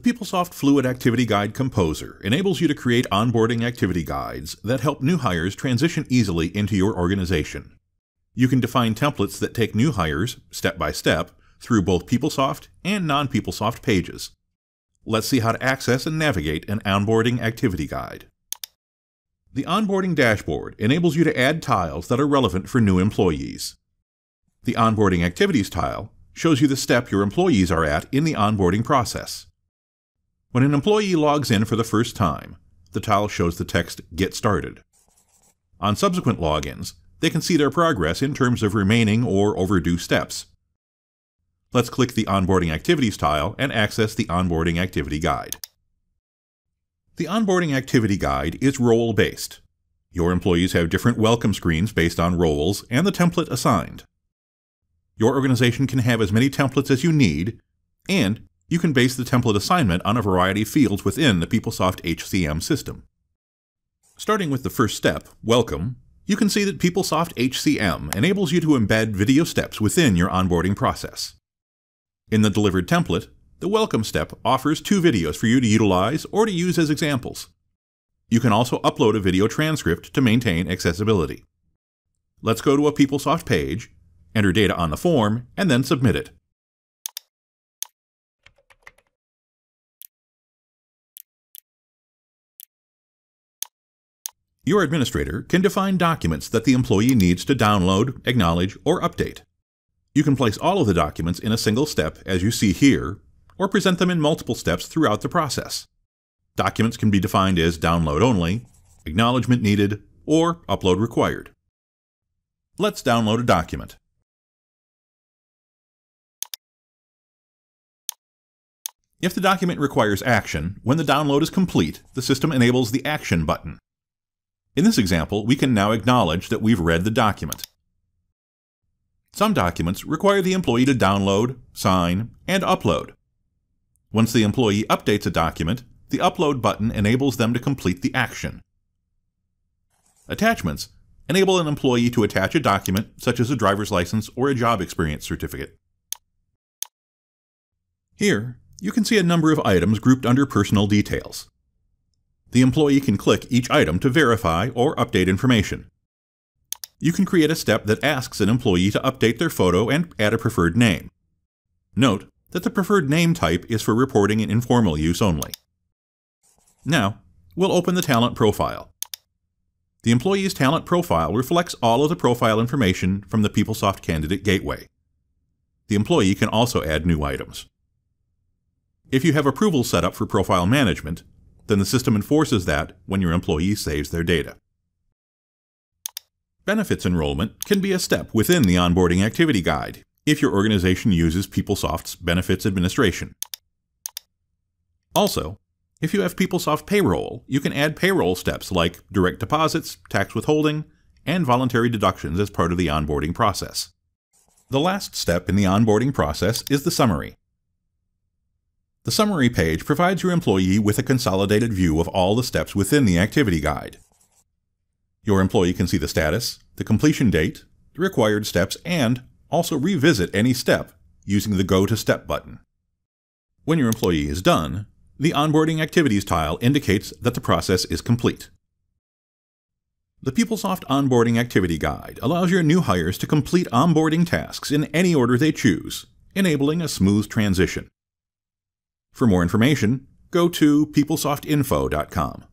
PeopleSoft Fluid Activity Guide Composer enables you to create onboarding activity guides that help new hires transition easily into your organization. You can define templates that take new hires, step by step, through both PeopleSoft and non PeopleSoft pages. Let's see how to access and navigate an onboarding activity guide. The onboarding dashboard enables you to add tiles that are relevant for new employees. The onboarding activities tile shows you the step your employees are at in the onboarding process. When an employee logs in for the first time, the tile shows the text Get Started. On subsequent logins, they can see their progress in terms of remaining or overdue steps. Let's click the Onboarding Activities tile and access the Onboarding Activity Guide. The Onboarding Activity Guide is role-based. Your employees have different welcome screens based on roles and the template assigned. Your organization can have as many templates as you need, and you can base the template assignment on a variety of fields within the PeopleSoft HCM system. Starting with the first step, Welcome, you can see that PeopleSoft HCM enables you to embed video steps within your onboarding process. In the delivered template, the Welcome step offers two videos for you to utilize or to use as examples. You can also upload a video transcript to maintain accessibility. Let's go to a PeopleSoft page, enter data on the form, and then submit it. Your administrator can define documents that the employee needs to download, acknowledge, or update. You can place all of the documents in a single step, as you see here, or present them in multiple steps throughout the process. Documents can be defined as download only, acknowledgement needed, or upload required. Let's download a document. If the document requires action, when the download is complete, the system enables the Action button. In this example, we can now acknowledge that we've read the document. Some documents require the employee to download, sign, and upload. Once the employee updates a document, the Upload button enables them to complete the action. Attachments enable an employee to attach a document, such as a driver's license or a job experience certificate. Here, you can see a number of items grouped under Personal Details the employee can click each item to verify or update information. You can create a step that asks an employee to update their photo and add a preferred name. Note that the preferred name type is for reporting and informal use only. Now, we'll open the talent profile. The employee's talent profile reflects all of the profile information from the PeopleSoft Candidate Gateway. The employee can also add new items. If you have approval set up for profile management, then the system enforces that when your employee saves their data. Benefits enrollment can be a step within the onboarding activity guide if your organization uses PeopleSoft's benefits administration. Also, if you have PeopleSoft Payroll, you can add payroll steps like direct deposits, tax withholding, and voluntary deductions as part of the onboarding process. The last step in the onboarding process is the summary. The summary page provides your employee with a consolidated view of all the steps within the activity guide. Your employee can see the status, the completion date, the required steps, and also revisit any step using the Go to Step button. When your employee is done, the Onboarding Activities tile indicates that the process is complete. The PeopleSoft Onboarding Activity Guide allows your new hires to complete onboarding tasks in any order they choose, enabling a smooth transition. For more information, go to PeopleSoftInfo.com.